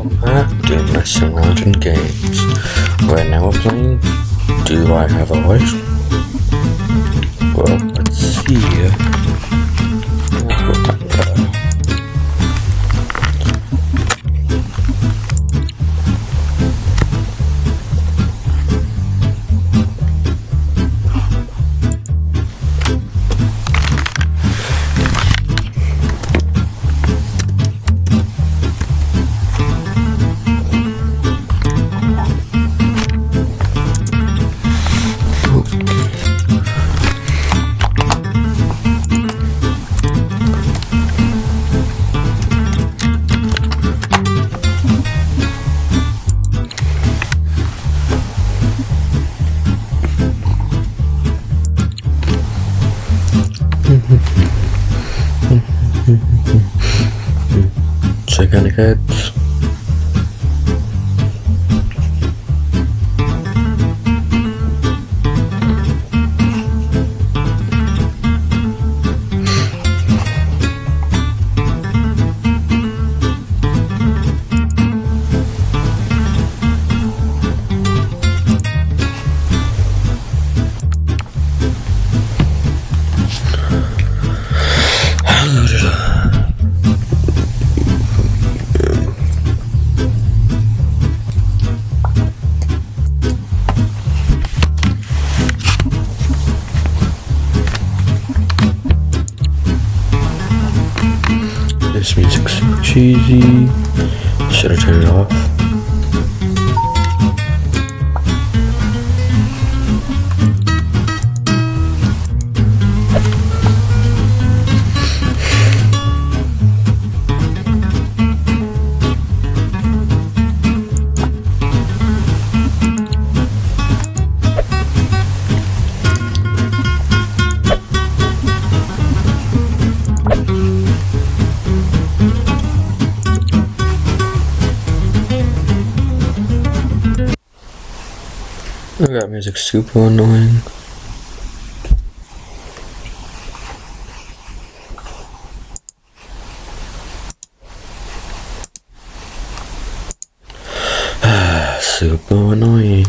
Welcome back to Messing Around in Games. Right now we're playing Do I Have a Voice? Well, let's see. Super annoying. super annoying.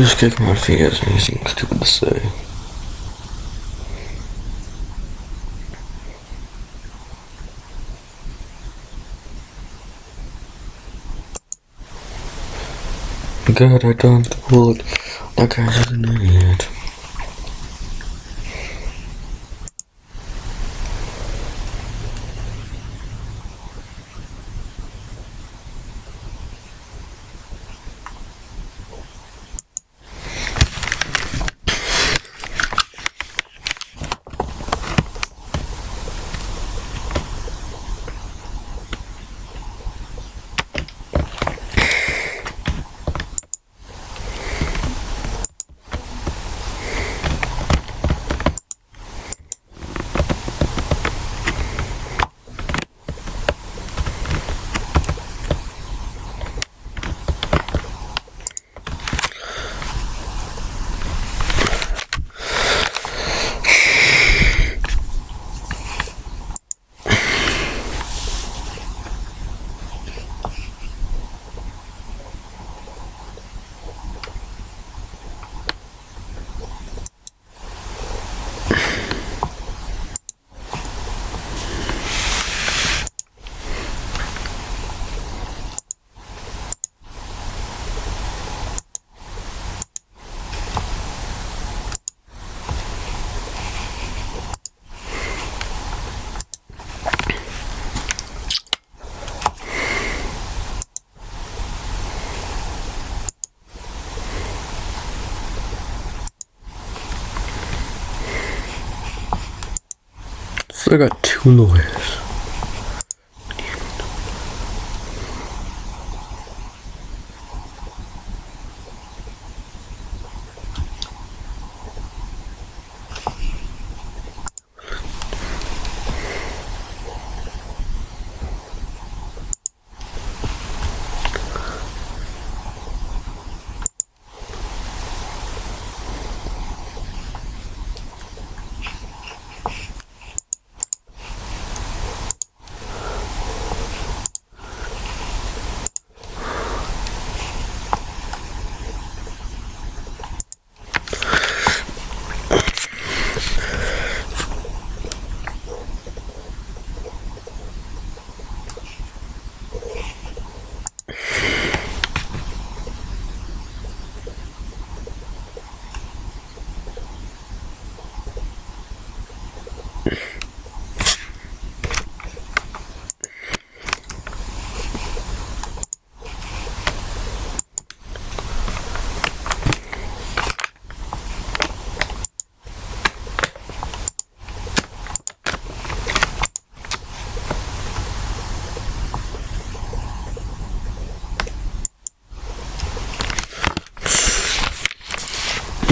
Just kick my feet as anything stupid to say. God, I don't it. That guy's just an idiot. So I got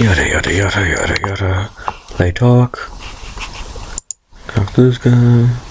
Yada yada yada yada yada. They talk. Talk this guy.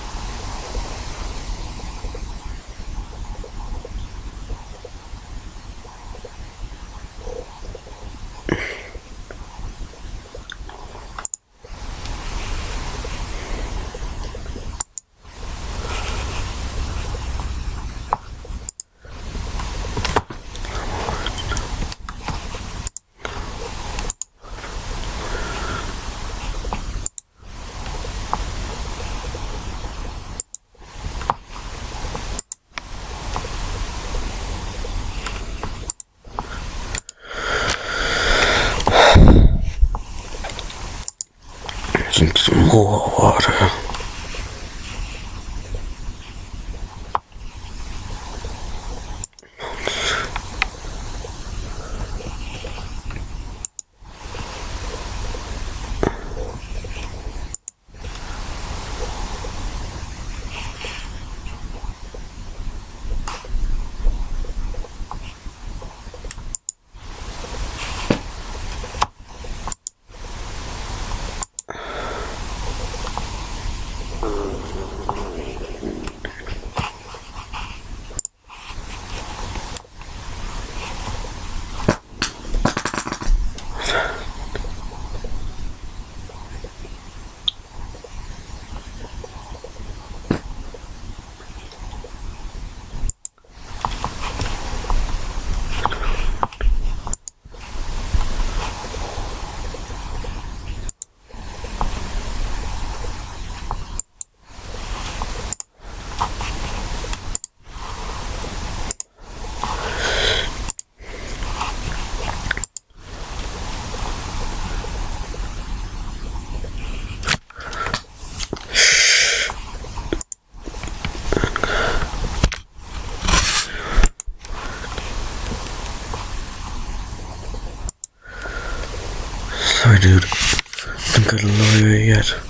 Dude. Haven't got a lawyer yet.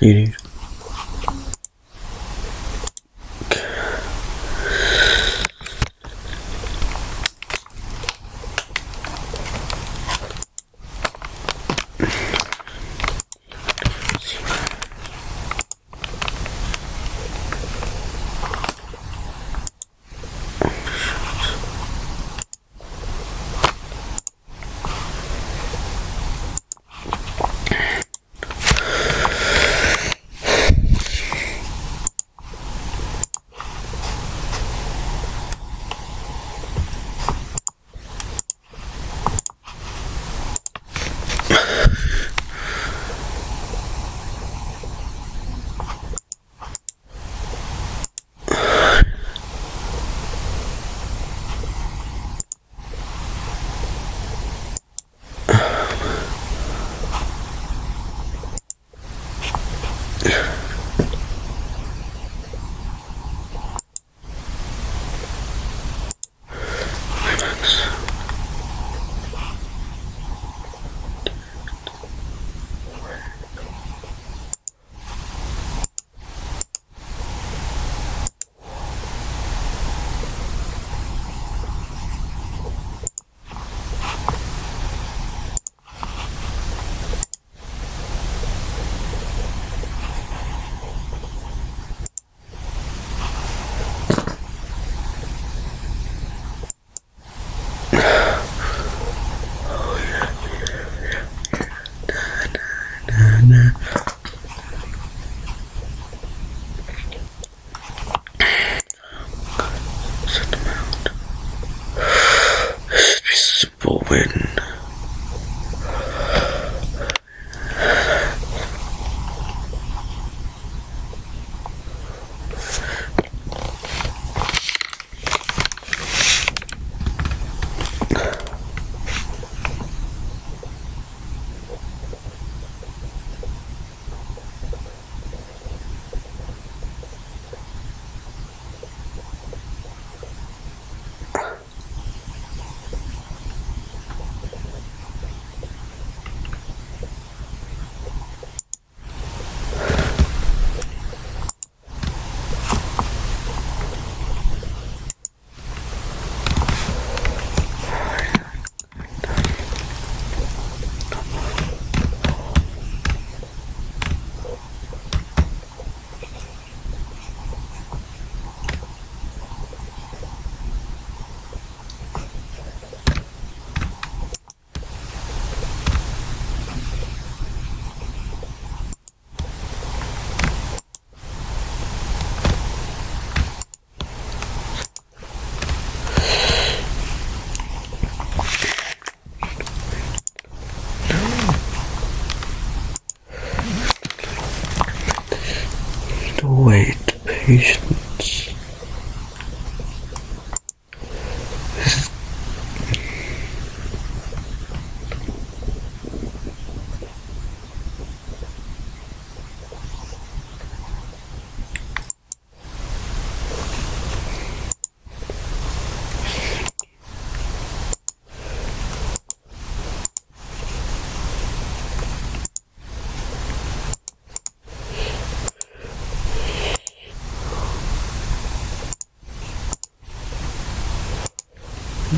You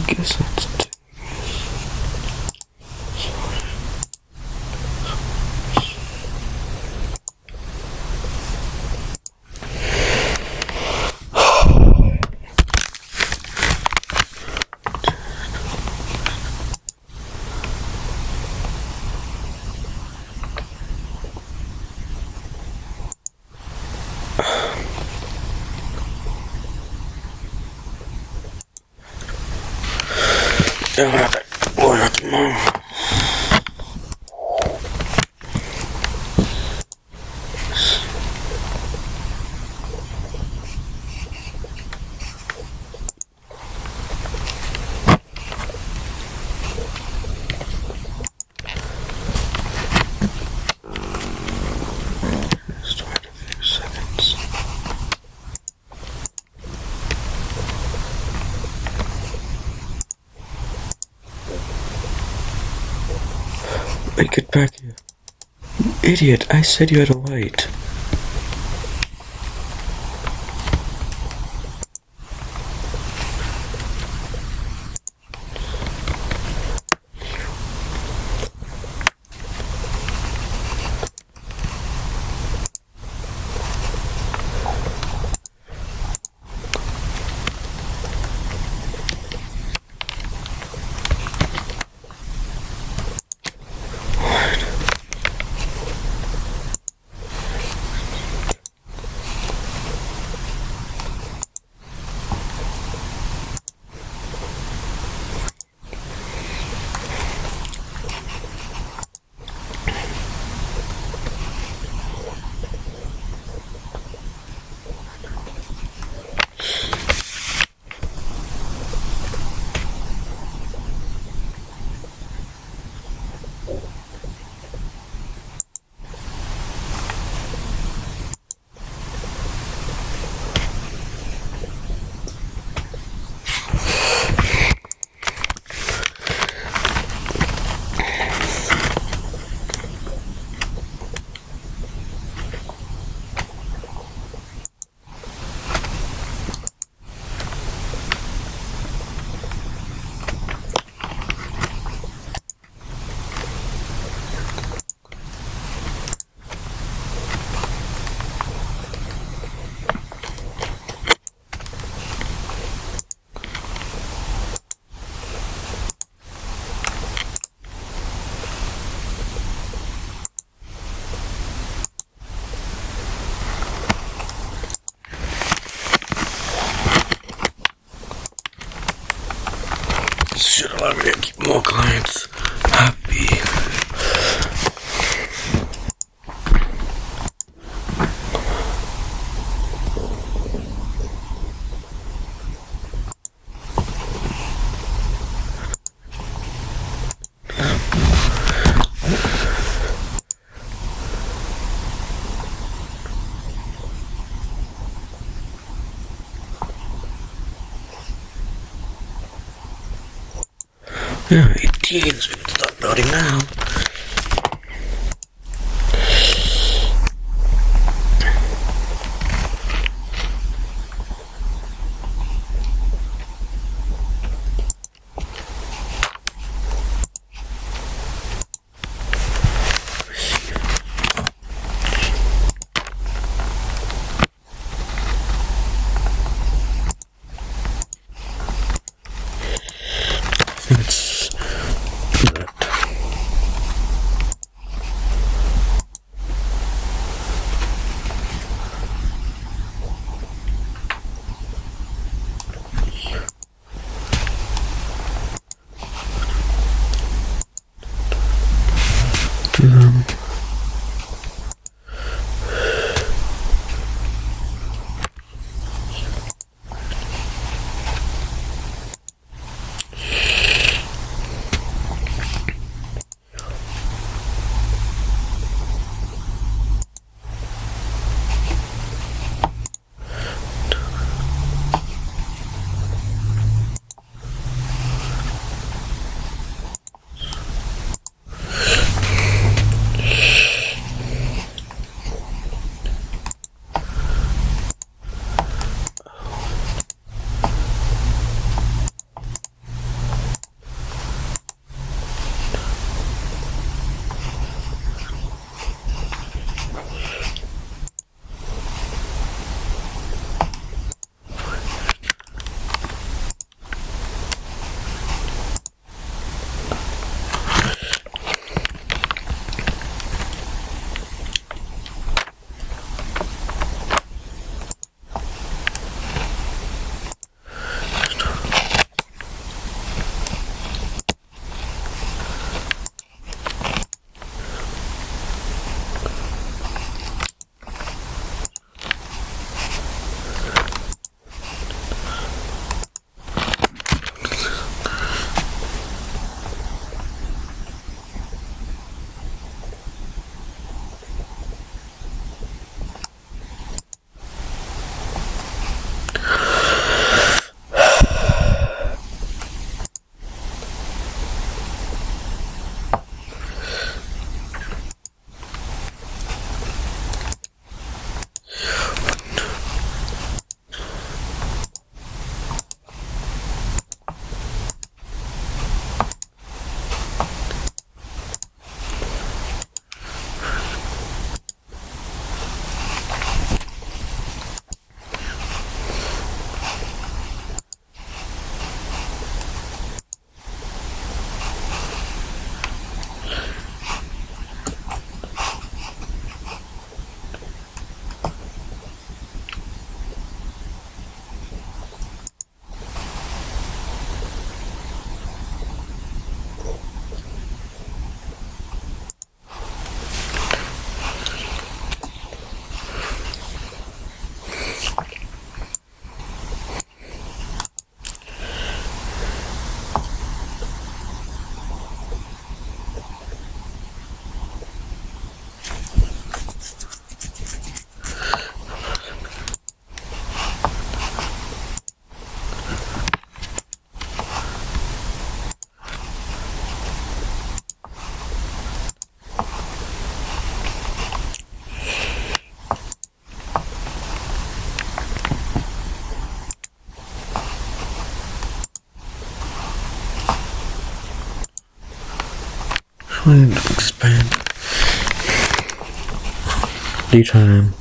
I guess that's it. Ja, get back here. You idiot, I said you had to wait. 18 is going to start loading now. To expand. Daytime.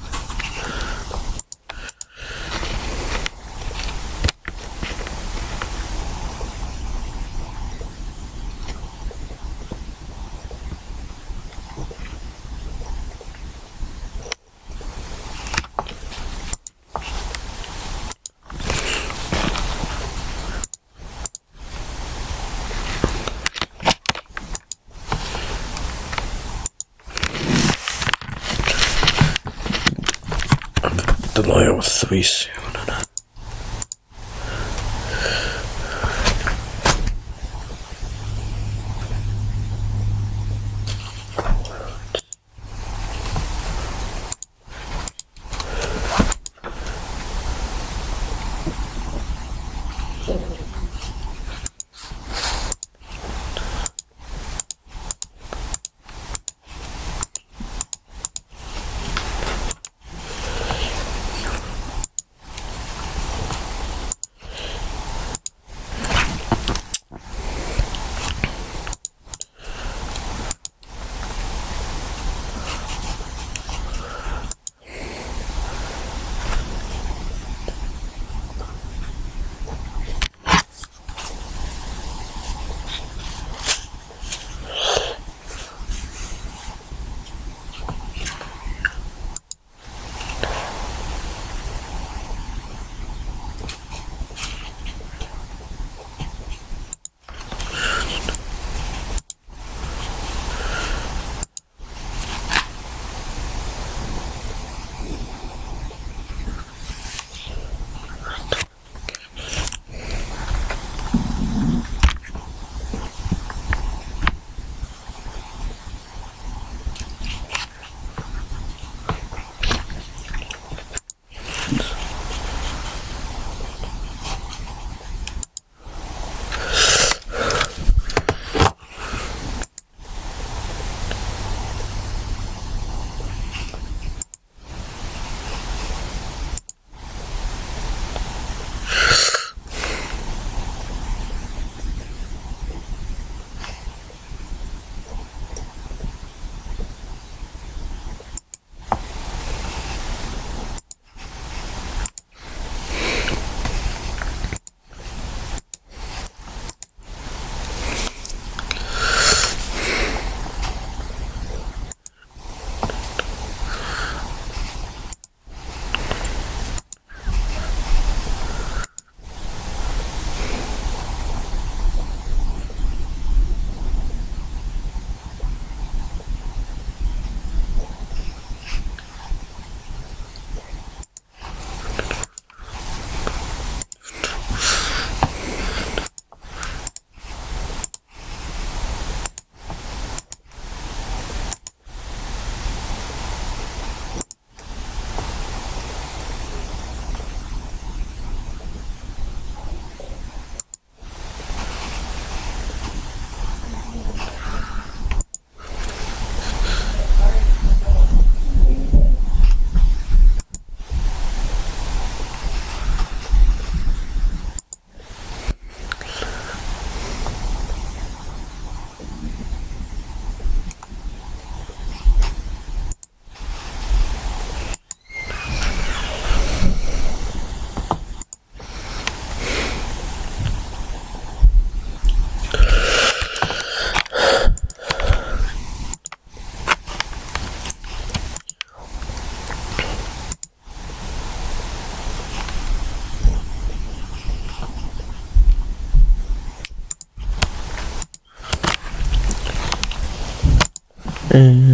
And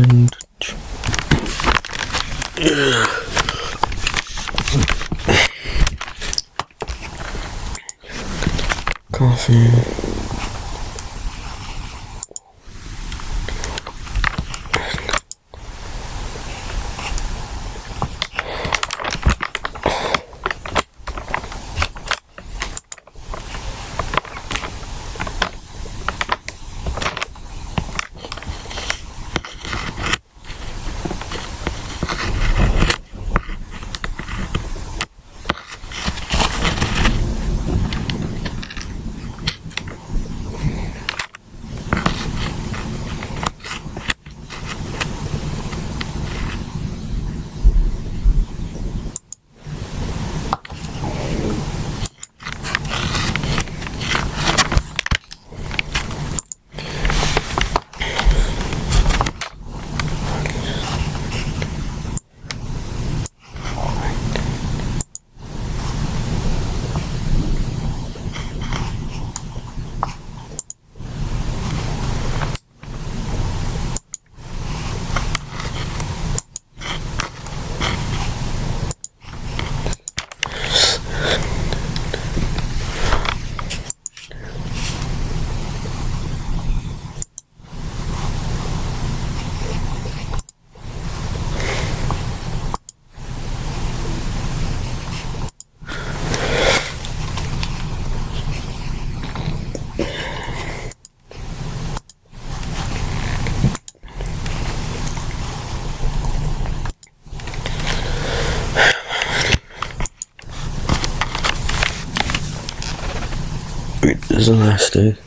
doesn't last it.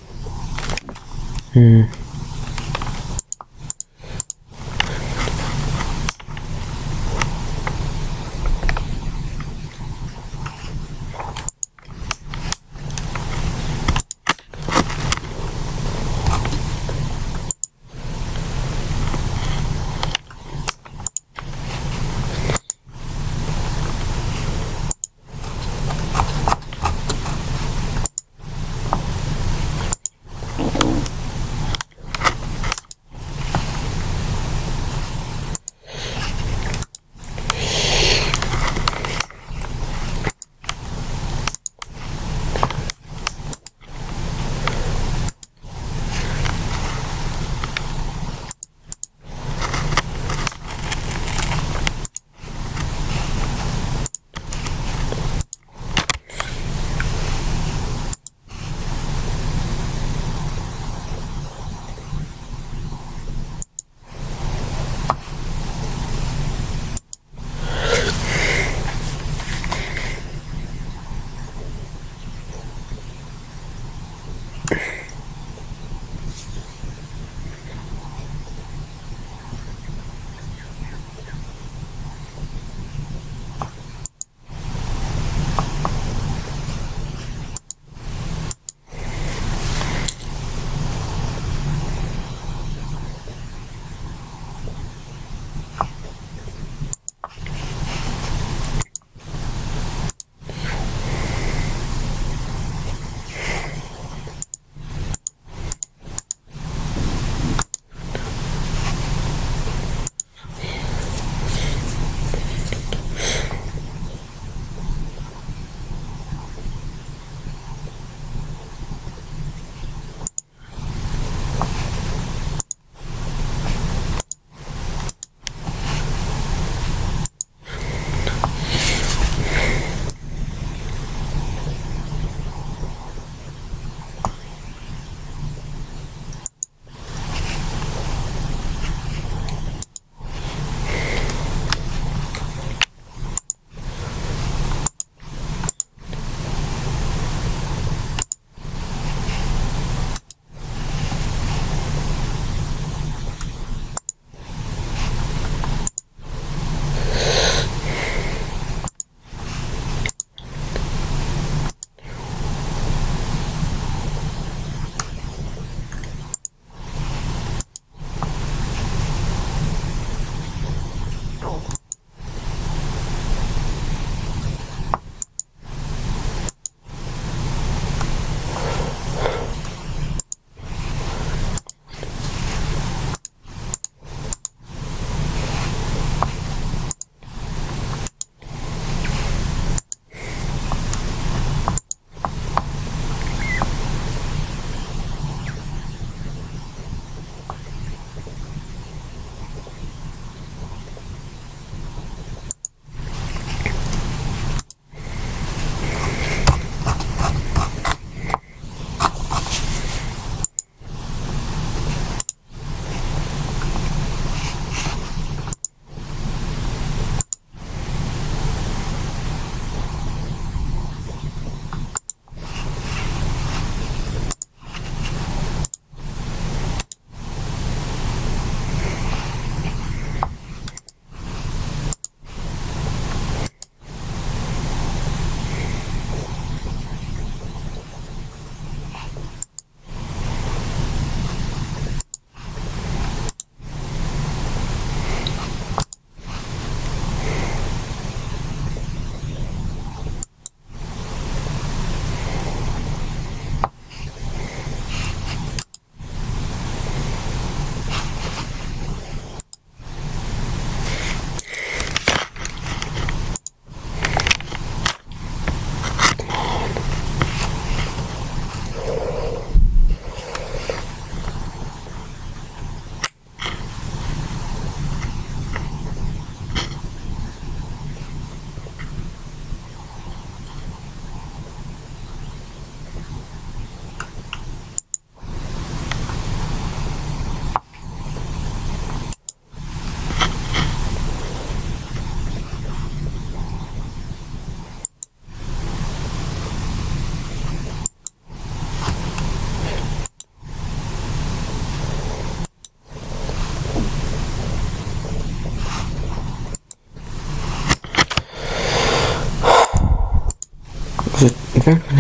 Hmm.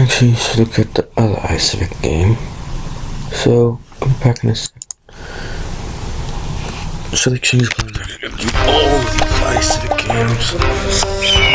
Actually look at the other iCivic game. So, I'm back in a second. The King's going to all the iCivic games.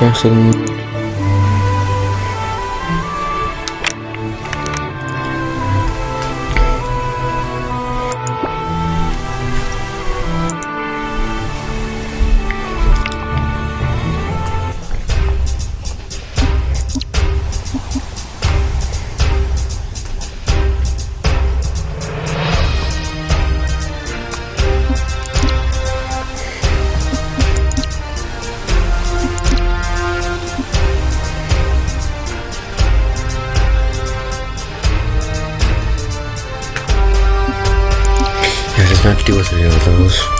You can activos a.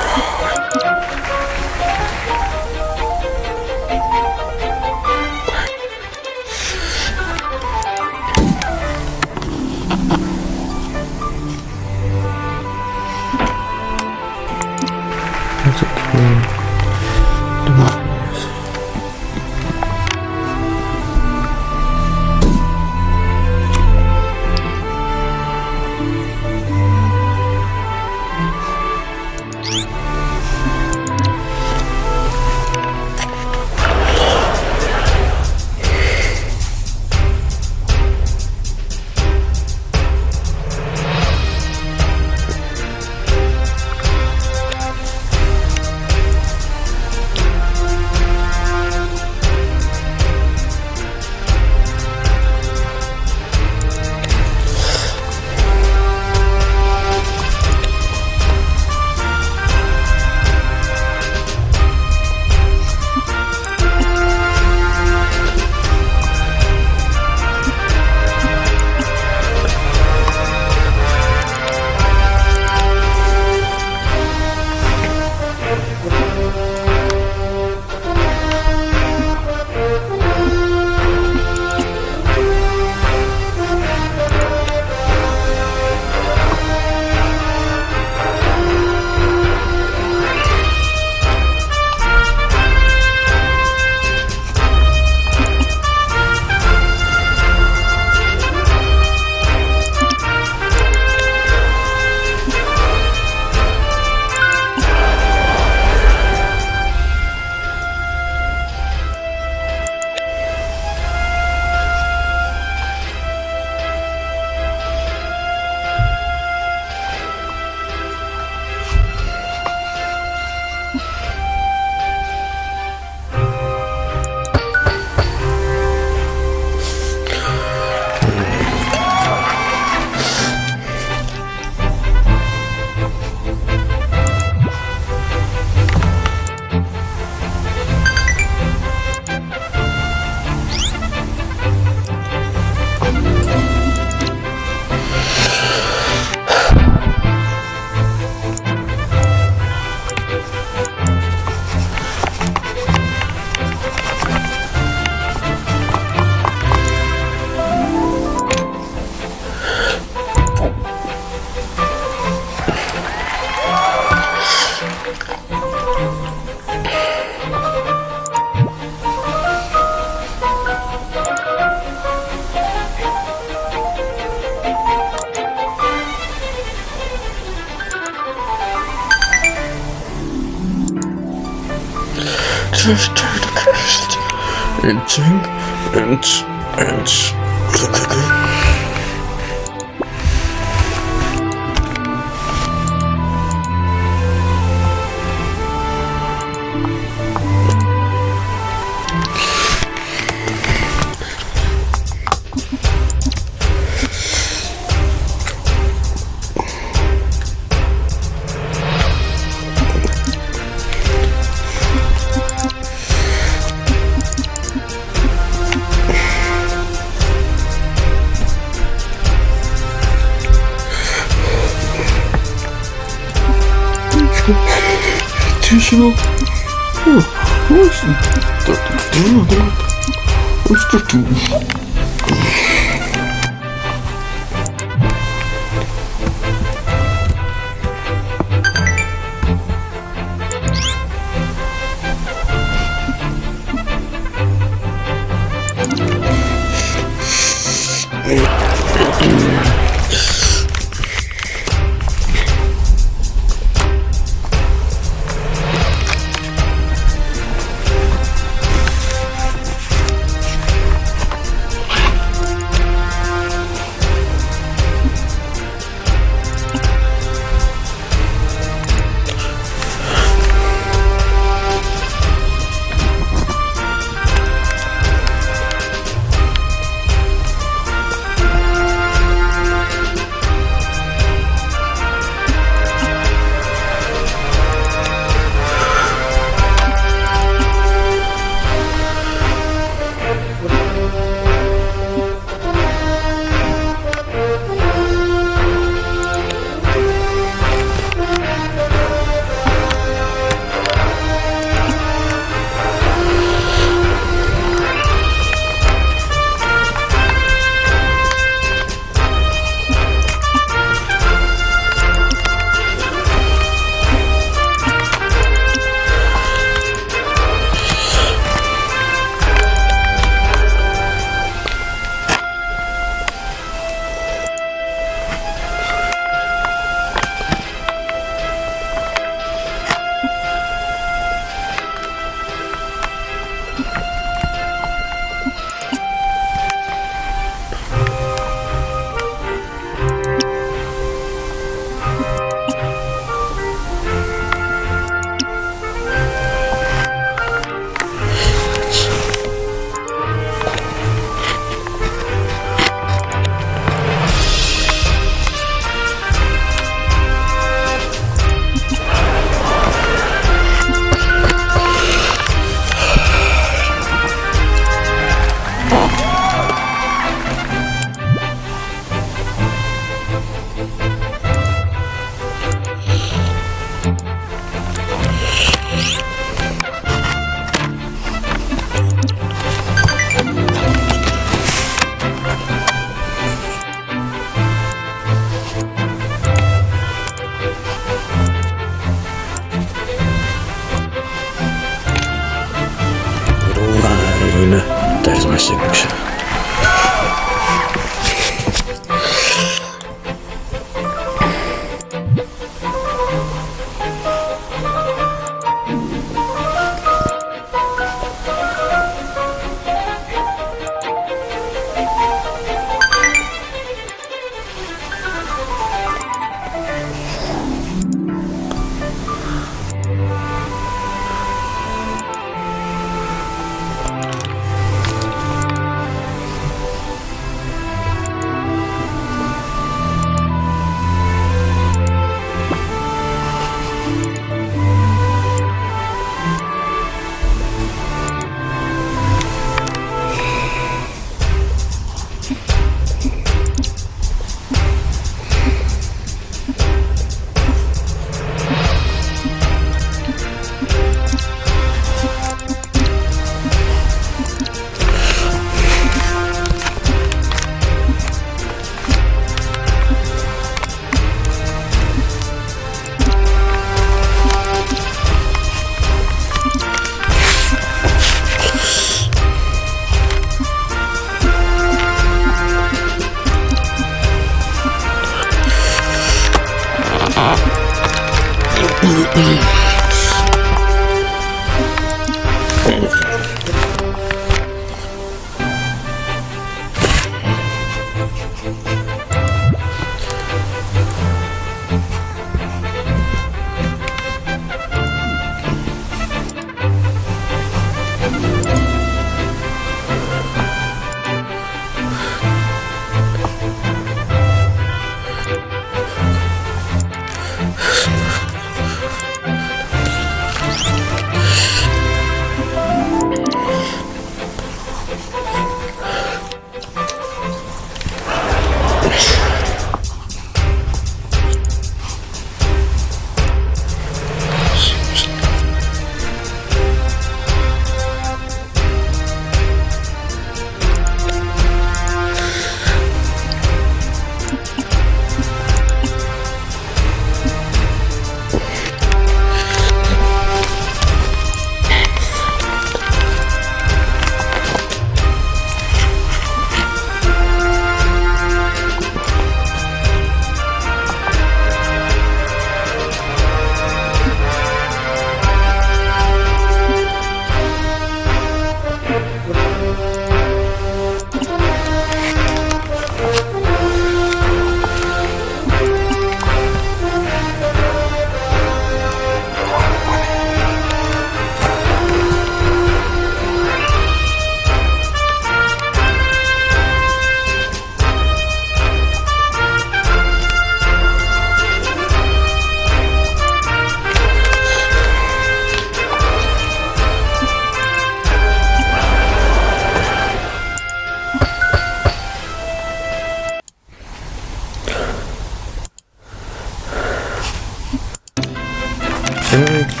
Constitutional.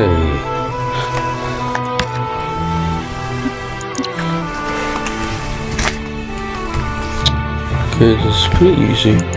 Hey. Okay, this is pretty easy.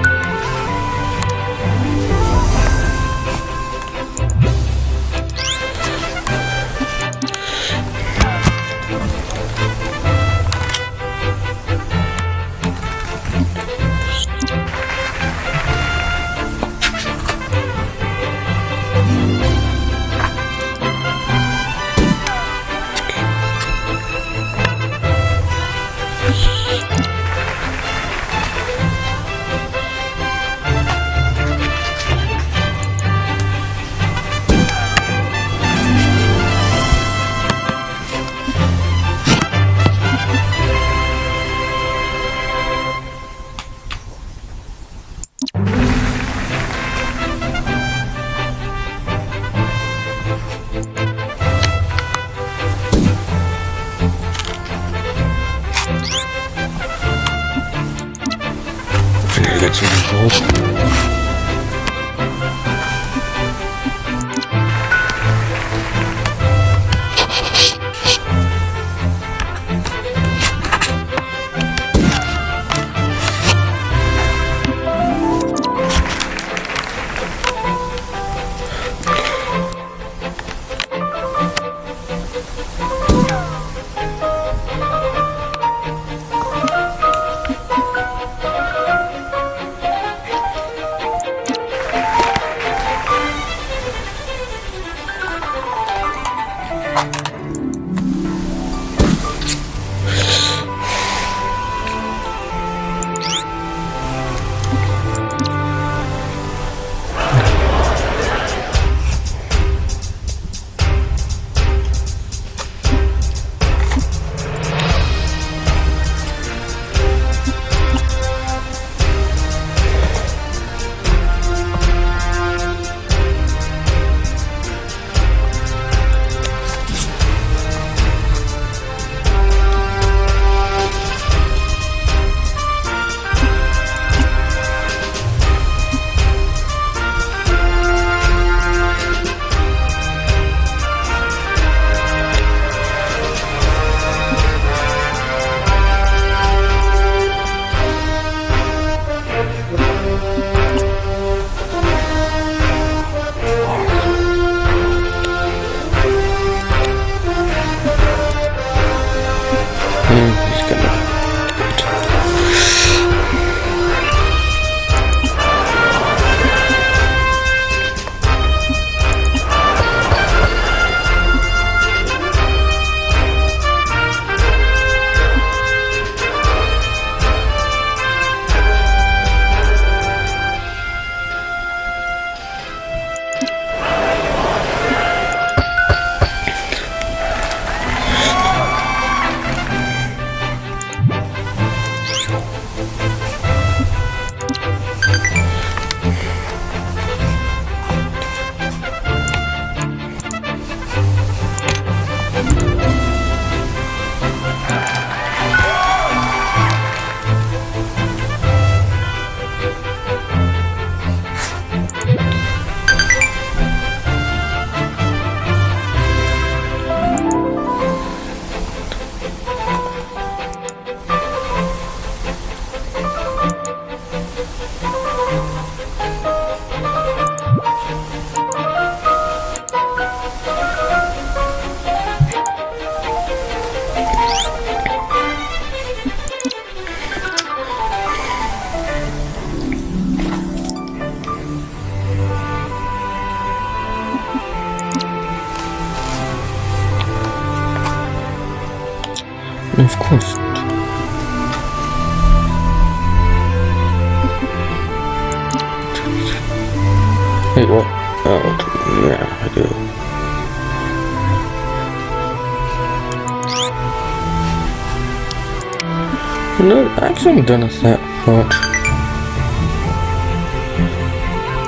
Haven't done it that much.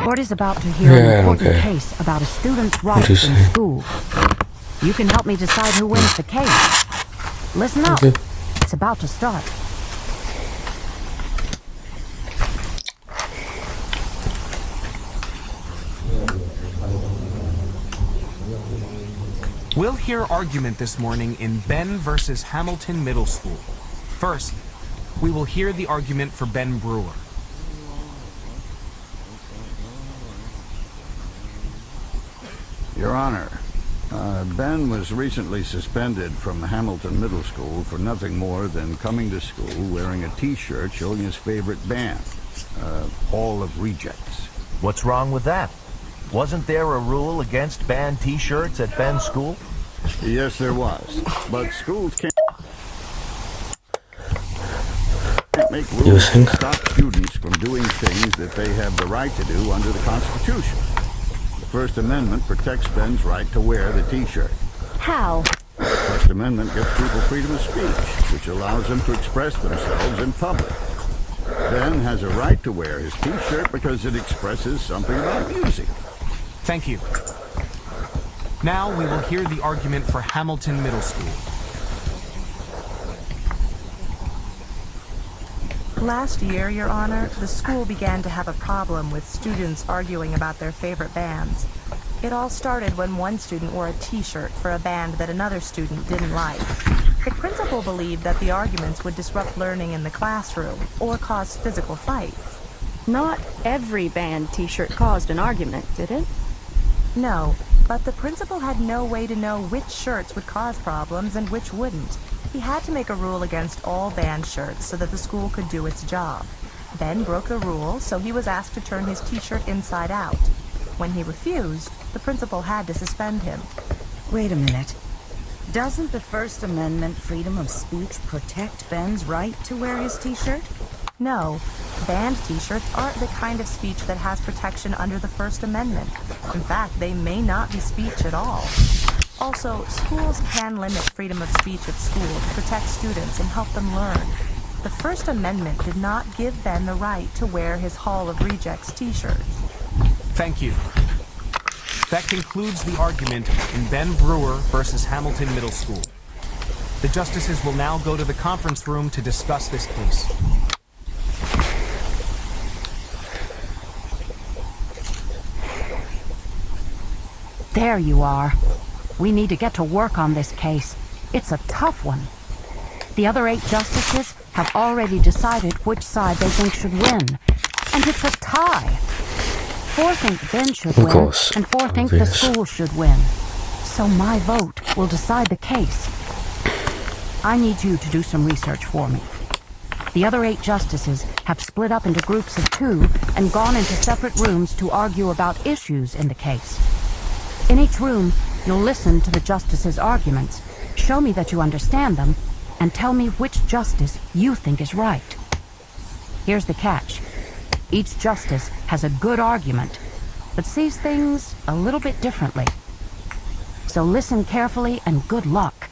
Court is about to hear Yeah, an important okay. case about a student's do you rights in say? school. You can help me decide who wins the case. Listen up. Okay. It's about to start. We'll hear argument this morning in Ben versus Hamilton Middle School. First, we will hear the argument for Ben Brewer. Your Honor, uh, Ben was recently suspended from Hamilton Middle School for nothing more than coming to school wearing a T-shirt showing his favorite band, uh, Hall of Rejects. What's wrong with that? Wasn't there a rule against banned t-shirts at Ben's school? Yes, there was, but schools can't can't make rules Using- to stop students from doing things that they have the right to do under the Constitution. The First Amendment protects Ben's right to wear the T-shirt. How? The First Amendment gives people freedom of speech, which allows them to express themselves in public. Ben has a right to wear his T-shirt because it expresses something about music. Thank you. Now we will hear the argument for Hamilton Middle School. Last year, Your Honor, the school began to have a problem with students arguing about their favorite bands. It all started when one student wore a t-shirt for a band that another student didn't like. The principal believed that the arguments would disrupt learning in the classroom or cause physical fights. Not every band t-shirt caused an argument, did it? No, but the principal had no way to know which shirts would cause problems and which wouldn't. He had to make a rule against all band shirts so that the school could do its job. Ben broke the rule, so he was asked to turn his t-shirt inside out. When he refused, the principal had to suspend him. Wait a minute. Doesn't the First Amendment freedom of speech protect Ben's right to wear his t-shirt? No, band t-shirts aren't the kind of speech that has protection under the First Amendment. In fact, they may not be speech at all. Also, schools can limit freedom of speech at school to protect students and help them learn. The First Amendment did not give Ben the right to wear his Hall of Rejects t-shirt. Thank you. That concludes the argument in Ben Brewer versus Hamilton Middle School. The justices will now go to the conference room to discuss this case. There you are. We need to get to work on this case. It's a tough one. The other eight justices have already decided which side they think should win. And it's a tie. Four think Ben should Of win, course, and four think the obvious. school should win. So my vote will decide the case. I need you to do some research for me. The other eight justices have split up into groups of two and gone into separate rooms to argue about issues in the case. In each room, you'll listen to the justices' arguments, show me that you understand them, and tell me which justice you think is right. Here's the catch. Each justice has a good argument, but sees things a little bit differently. So listen carefully and good luck.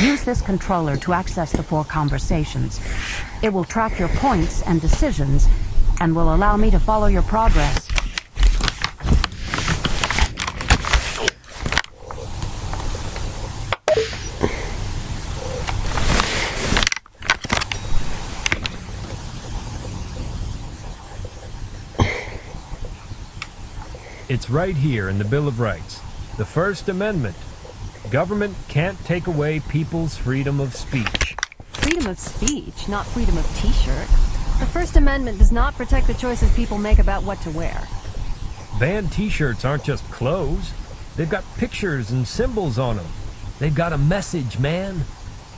Use this controller to access the four conversations. It will track your points and decisions, and will allow me to follow your progress. It's right here in the Bill of Rights. The First Amendment. Government can't take away people's freedom of speech. Freedom of speech, not freedom of t-shirt. The First Amendment does not protect the choices people make about what to wear. Band t-shirts aren't just clothes. They've got pictures and symbols on them. They've got a message, man.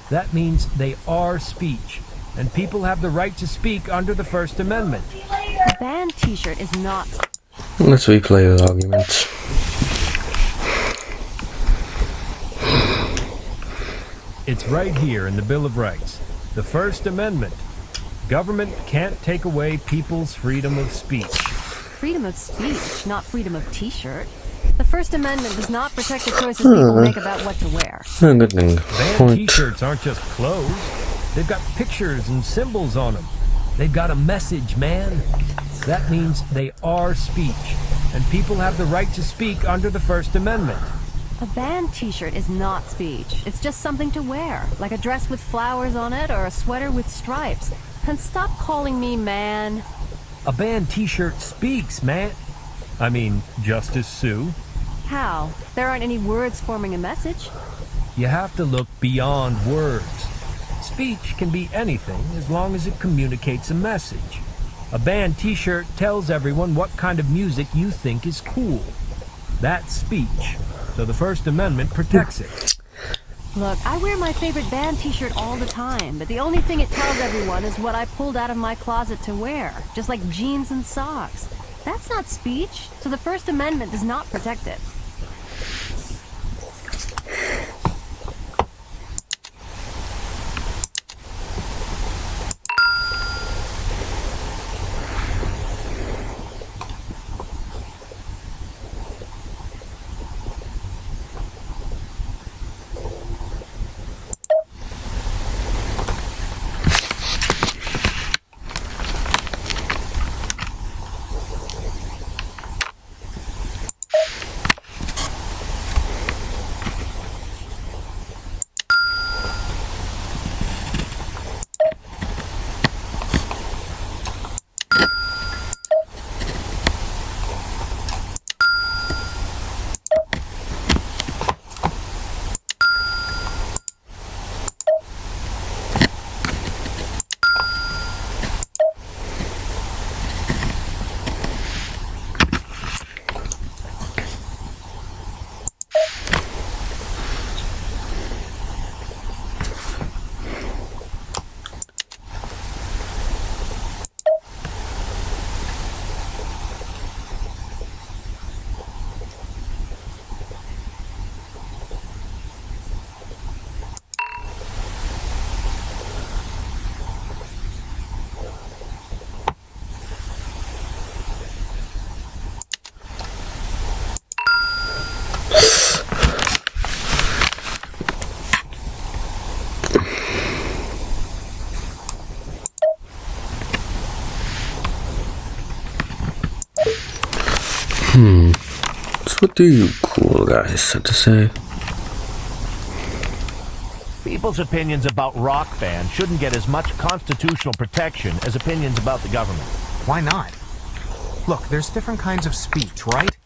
That means they are speech. And people have the right to speak under the First Amendment. A band t-shirt is not Let's replay the arguments. It's right here in the Bill of Rights. The First Amendment. Government can't take away people's freedom of speech. Freedom of speech, not freedom of t-shirt. The First Amendment does not protect the choices hmm. people make about what to wear. Oh, good thing. Band Point. t-shirts aren't just clothes. They've got pictures and symbols on them. They've got a message, man. That means they are speech. And people have the right to speak under the First Amendment. A band t-shirt is not speech. It's just something to wear, like a dress with flowers on it or a sweater with stripes. And stop calling me man. A band t-shirt speaks, man. I mean, Justice Sue. How? There aren't any words forming a message. You have to look beyond words. Speech can be anything as long as it communicates a message. A band t-shirt tells everyone what kind of music you think is cool. That's speech. So the First Amendment protects it. Look, I wear my favorite band t-shirt all the time, but the only thing it tells everyone is what I pulled out of my closet to wear, just like jeans and socks. That's not speech, so the First Amendment does not protect it. What do you cool guys have to say? People's opinions about rock bands shouldn't get as much constitutional protection as opinions about the government. Why not? Look, there's different kinds of speech, right?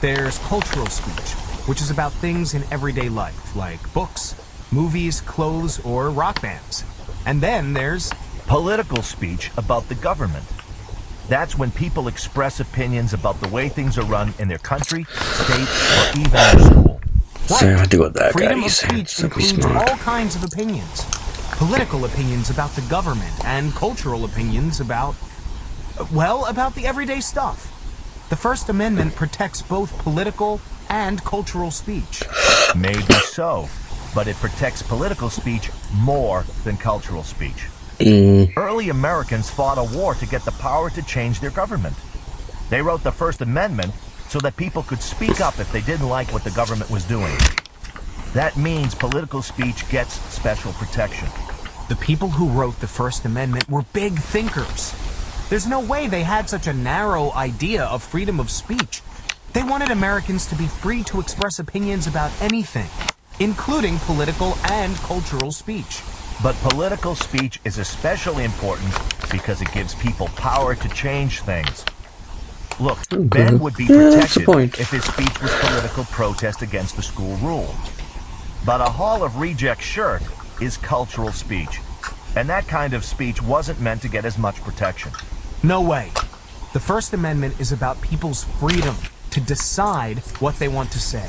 There's cultural speech, which is about things in everyday life, like books, movies, clothes, or rock bands. And then there's Political speech about the government. That's when people express opinions about the way things are run in their country, state, or even their school. So I go with that guy. freedom of speech includes all kinds of opinions. Political opinions about the government and cultural opinions about, well, about the everyday stuff. The First Amendment protects both political and cultural speech. Maybe so, but it protects political speech more than cultural speech. Mm. Early Americans fought a war to get the power to change their government. They wrote the First Amendment so that people could speak up if they didn't like what the government was doing. That means political speech gets special protection. The people who wrote the First Amendment were big thinkers. There's no way they had such a narrow idea of freedom of speech. They wanted Americans to be free to express opinions about anything, including political and cultural speech. But political speech is especially important because it gives people power to change things. Look, Ben would be Yeah, protected point. if his speech was political protest against the school rule. But a Hall of Reject shirt is cultural speech. And that kind of speech wasn't meant to get as much protection. No way. The First Amendment is about people's freedom to decide what they want to say.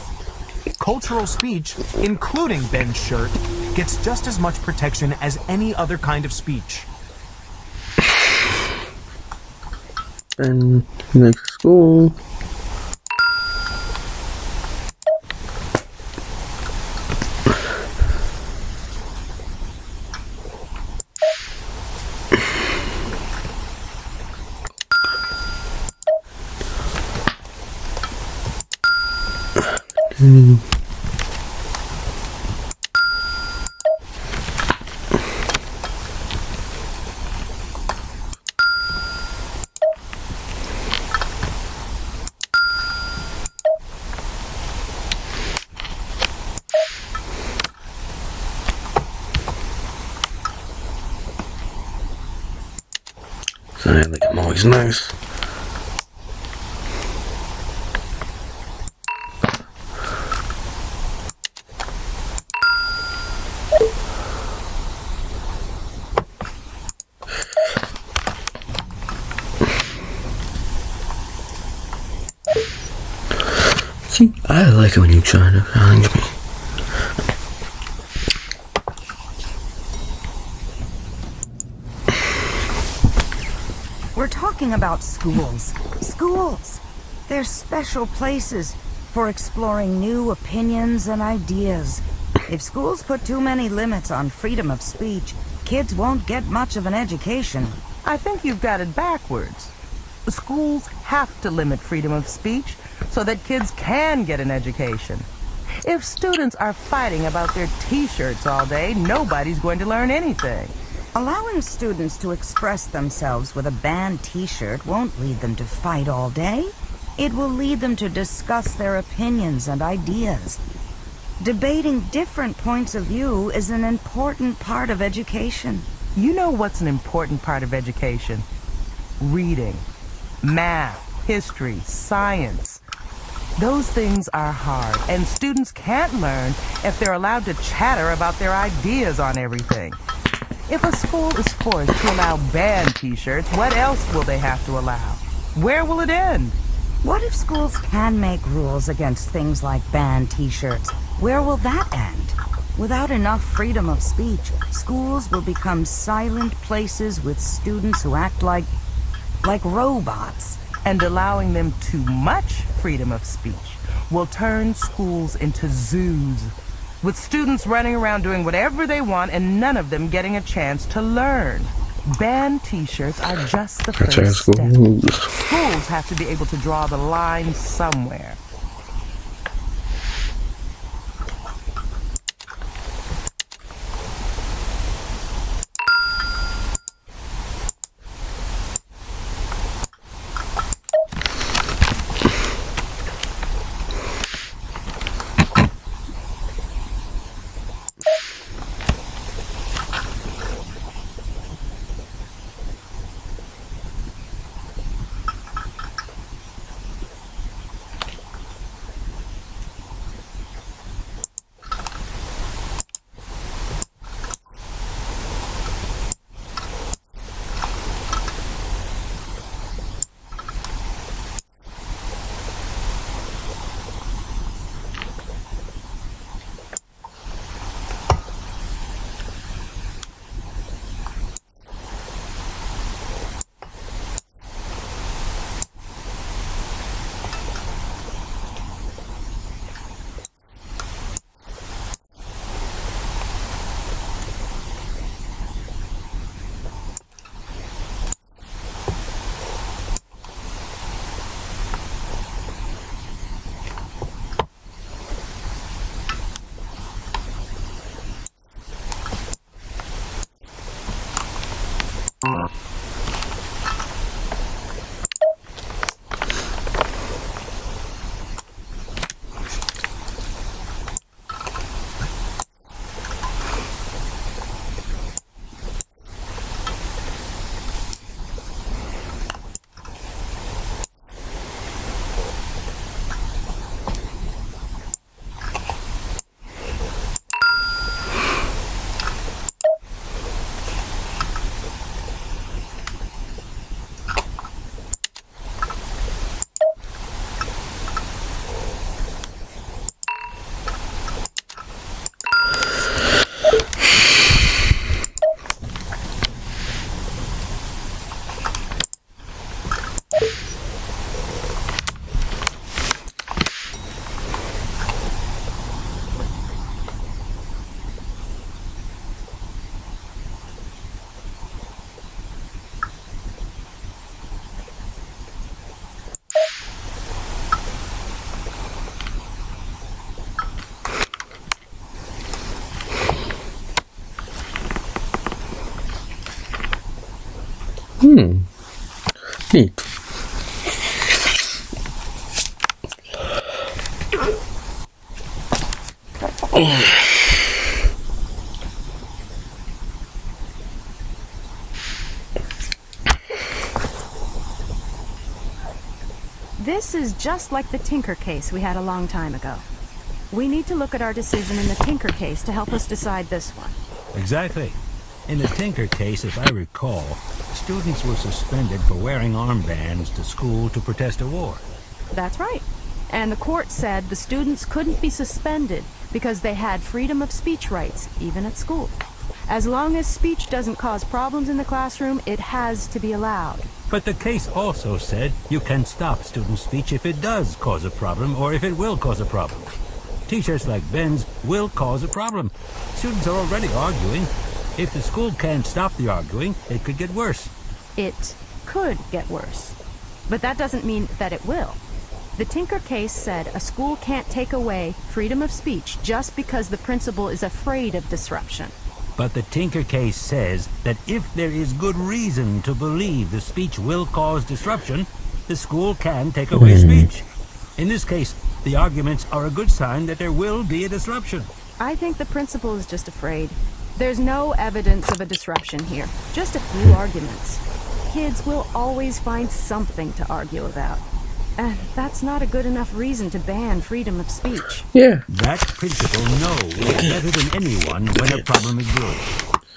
Cultural speech, including Ben's shirt, gets just as much protection as any other kind of speech. And next school. So I think I'm always nice. See, I like it when you try to challenge me. We're talking about schools. Schools. They're special places for exploring new opinions and ideas. If schools put too many limits on freedom of speech, kids won't get much of an education. I think you've got it backwards. Schools have to limit freedom of speech so that kids can get an education. If students are fighting about their t-shirts all day, nobody's going to learn anything. Allowing students to express themselves with a banned t-shirt won't lead them to fight all day. It will lead them to discuss their opinions and ideas. Debating different points of view is an important part of education. You know what's an important part of education? Reading, math, history, science. Those things are hard, and students can't learn if they're allowed to chatter about their ideas on everything. If a school is forced to allow banned t-shirts, what else will they have to allow? Where will it end? What if schools can make rules against things like banned t-shirts? Where will that end? Without enough freedom of speech, schools will become silent places with students who act like... like robots. And allowing them too much freedom of speech will turn schools into zoos, with students running around doing whatever they want and none of them getting a chance to learn. Banned t-shirts are just the first step. Schools have to be able to draw the line somewhere. Hmm. Neat. This is just like the Tinker case we had a long time ago. We need to look at our decision in the Tinker case to help us decide this one. Exactly. In the Tinker case, if I recall, students were suspended for wearing armbands to school to protest a war. That's right. And the court said the students couldn't be suspended because they had freedom of speech rights, even at school. As long as speech doesn't cause problems in the classroom, it has to be allowed. But the case also said you can stop student speech if it does cause a problem or if it will cause a problem. T-shirts like Ben's will cause a problem. Students are already arguing. If the school can't stop the arguing, it could get worse. It could get worse. But that doesn't mean that it will. The Tinker case said a school can't take away freedom of speech just because the principal is afraid of disruption. But the Tinker case says that if there is good reason to believe the speech will cause disruption, the school can take away hmm. speech. In this case, the arguments are a good sign that there will be a disruption. I think the principal is just afraid. There's no evidence of a disruption here, just a few arguments. Kids will always find something to argue about. And that's not a good enough reason to ban freedom of speech. Yeah. That principal knows better than anyone when a problem is brewing.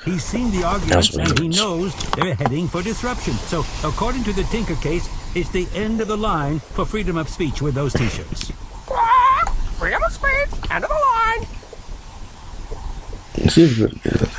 He's seen the arguments and he knows they're heading for disruption. So, according to the Tinker case, it's the end of the line for freedom of speech with those t-shirts. Freedom of speech, end of the line. Зильберг.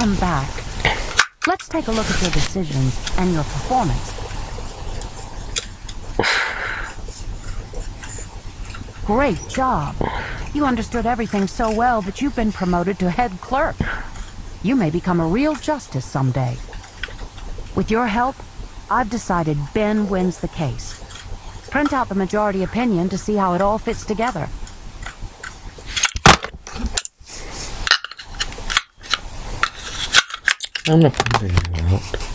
Welcome back. Let's take a look at your decisions and your performance. Great job. You understood everything so well that you've been promoted to head clerk. You may become a real justice someday. With your help, I've decided Ben wins the case. Print out the majority opinion to see how it all fits together. I'm not printing it out.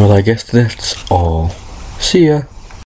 Well, I guess that's all. See ya.